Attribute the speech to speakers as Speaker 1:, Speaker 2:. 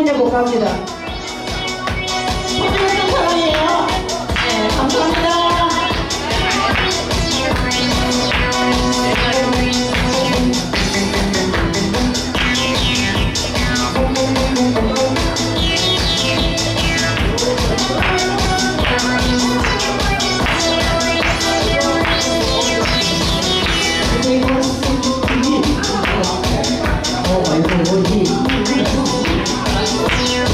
Speaker 1: 확인해볼까 합니다.
Speaker 2: 소중했던 사람이에요. 네, 감사합니다.